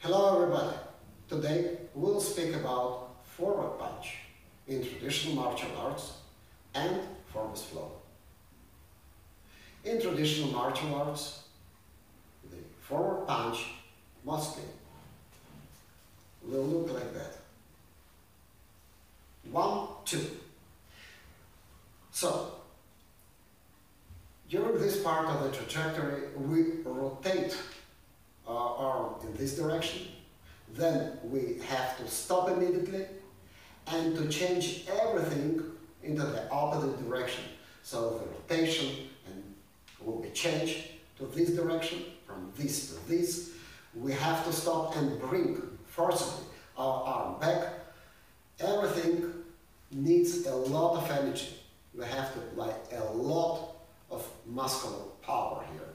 Hello everybody! Today we'll speak about forward punch in traditional martial arts and formless flow. In traditional martial arts, the forward punch mostly will look like that. One, two. So, during this part of the trajectory, we rotate Uh, arm in this direction, then we have to stop immediately and to change everything into the opposite direction. So the rotation and will be changed to this direction, from this to this. We have to stop and bring forcibly our arm back. Everything needs a lot of energy. We have to apply a lot of muscular power here.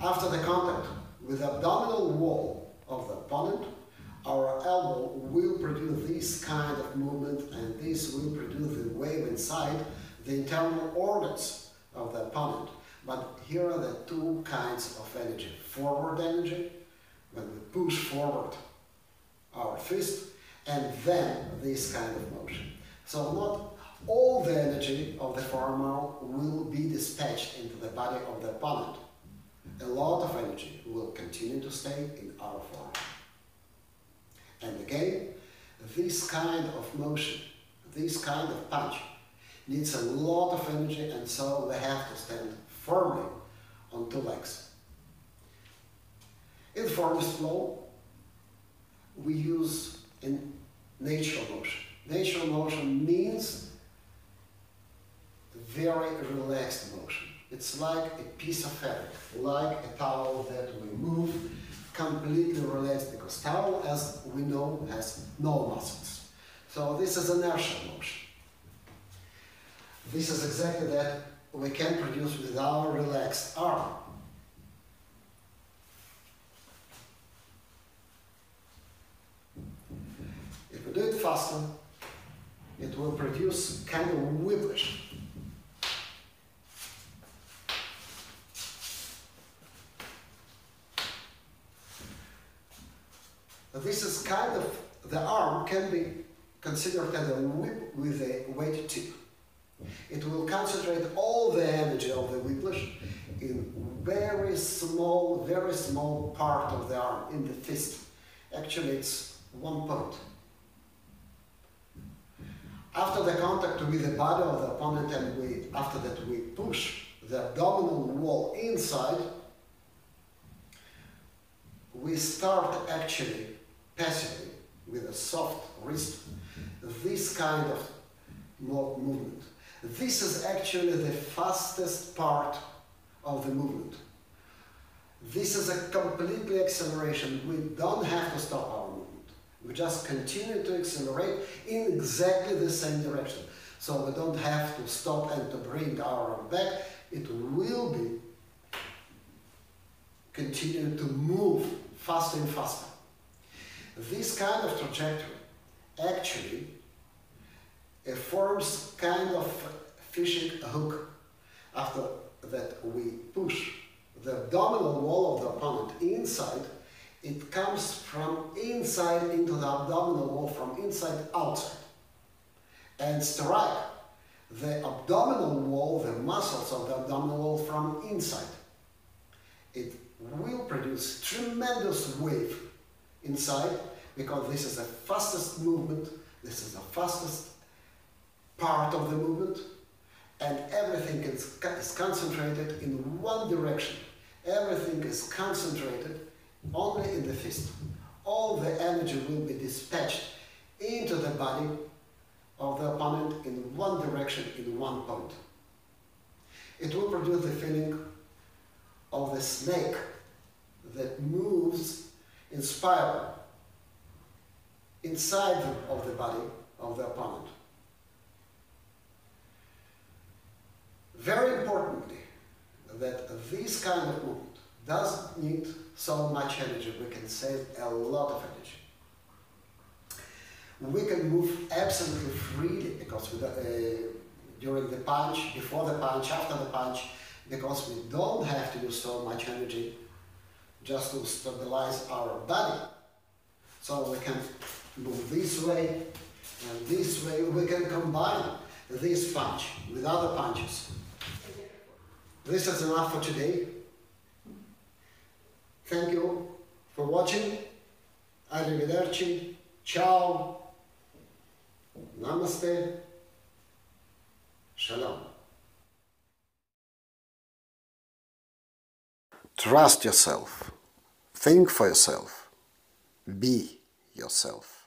After the contact with abdominal wall of the opponent, our elbow will produce this kind of movement and this will produce the wave inside the internal organs of the opponent. But here are the two kinds of energy. Forward energy, when we push forward our fist, and then this kind of motion. So not all the energy of the forearm will be dispatched into the body of the opponent. A lot of energy will continue to stay in our form. And again, this kind of motion, this kind of punch, needs a lot of energy and so they have to stand firmly on two legs. In the formless flow, we use in natural motion. Natural motion means very relaxed motion. It's like a piece of fabric, like a towel that we move completely relaxed because towel, as we know, has no muscles. So this is inertial motion. This is exactly that we can produce with our relaxed arm. If we do it faster, it will produce kind of whiplash. This is kind of, the arm can be considered as a whip with a weight tip. It will concentrate all the energy of the whiplash in very small, very small part of the arm, in the fist. Actually, it's one point. After the contact with the body of the opponent and we, after that we push the abdominal wall inside, we start actually passively with a soft wrist this kind of movement. This is actually the fastest part of the movement. This is a completely acceleration. We don't have to stop our movement. We just continue to accelerate in exactly the same direction. So we don't have to stop and to bring our arm back. It will be continue to move faster and faster. This kind of trajectory actually forms kind of fishing hook. After that we push the abdominal wall of the opponent inside, it comes from inside into the abdominal wall, from inside outside, and strike the abdominal wall, the muscles of the abdominal wall from inside. It will produce tremendous wave inside because this is the fastest movement, this is the fastest part of the movement, and everything is, is concentrated in one direction. Everything is concentrated only in the fist. All the energy will be dispatched into the body of the opponent in one direction, in one point. It will produce the feeling of the snake that moves spiral inside of the body of the opponent. Very importantly, that this kind of movement does need so much energy. We can save a lot of energy. We can move absolutely freely because we, uh, during the punch, before the punch, after the punch, because we don't have to use so much energy just to stabilize our body. So we can move this way and this way. We can combine this punch with other punches. This is enough for today. Thank you for watching. Arrivederci. Ciao. Namaste. Shalom. Trust yourself. Think for yourself. Be yourself.